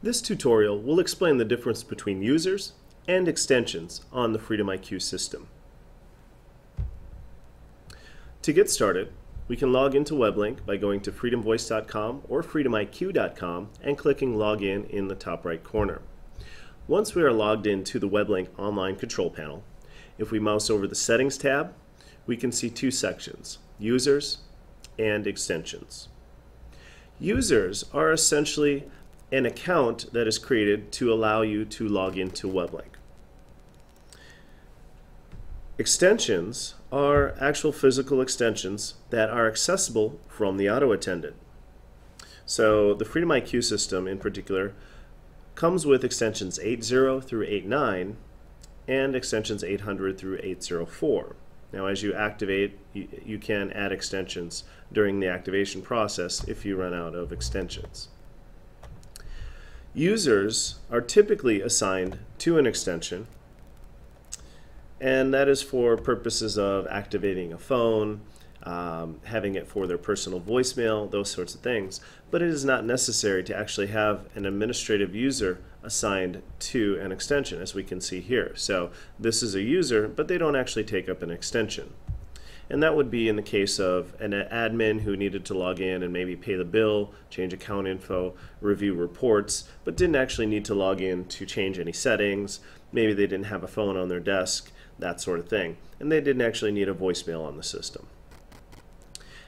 This tutorial will explain the difference between users and extensions on the Freedom IQ system. To get started, we can log into WebLink by going to freedomvoice.com or freedomiq.com and clicking Login in the top right corner. Once we are logged into the WebLink online control panel, if we mouse over the Settings tab, we can see two sections, Users and Extensions. Users are essentially an account that is created to allow you to log into WebLink. Extensions are actual physical extensions that are accessible from the auto attendant. So the Freedom IQ system in particular comes with extensions 80 through 89 and extensions 800 through 804. Now as you activate, you, you can add extensions during the activation process if you run out of extensions. Users are typically assigned to an extension and that is for purposes of activating a phone, um, having it for their personal voicemail, those sorts of things. But it is not necessary to actually have an administrative user assigned to an extension, as we can see here. So this is a user, but they don't actually take up an extension. And that would be in the case of an admin who needed to log in and maybe pay the bill, change account info, review reports, but didn't actually need to log in to change any settings. Maybe they didn't have a phone on their desk, that sort of thing. And they didn't actually need a voicemail on the system.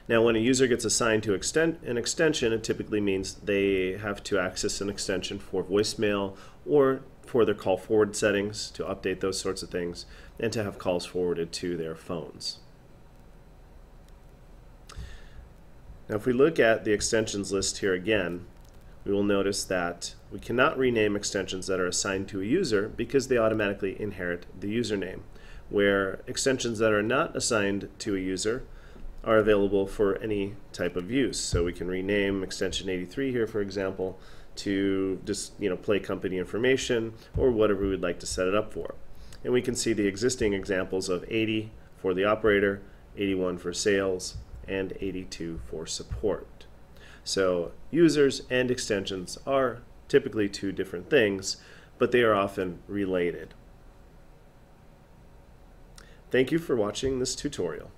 Now, when a user gets assigned to extend, an extension, it typically means they have to access an extension for voicemail or for their call forward settings to update those sorts of things and to have calls forwarded to their phones. Now if we look at the extensions list here again, we will notice that we cannot rename extensions that are assigned to a user because they automatically inherit the username, where extensions that are not assigned to a user are available for any type of use. So we can rename extension 83 here, for example, to just you know play company information or whatever we would like to set it up for. And we can see the existing examples of 80 for the operator, 81 for sales, and 82 for support. So users and extensions are typically two different things, but they are often related. Thank you for watching this tutorial.